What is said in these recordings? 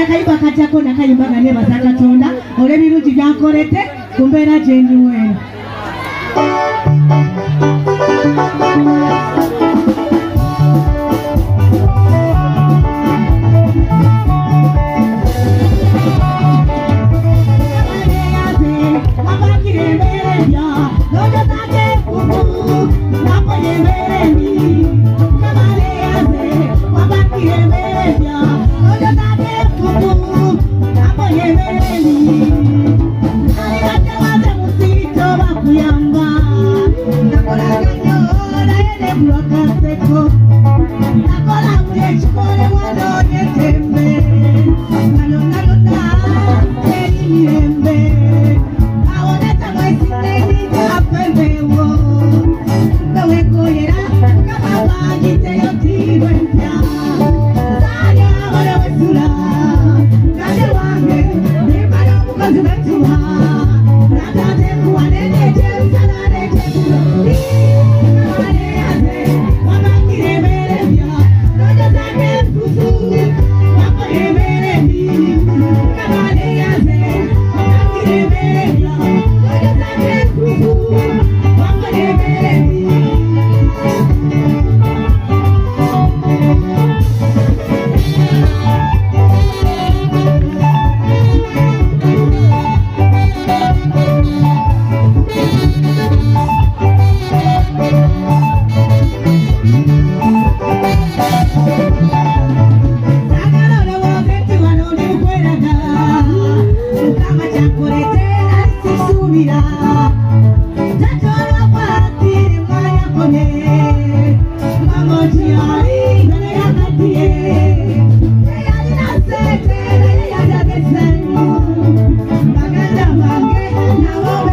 nakayimba katyako nakayimba nga nebaza katonda olw'ebirungi byankolete ku mbeera gyendiwera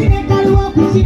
Si de calvo, si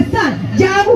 with son.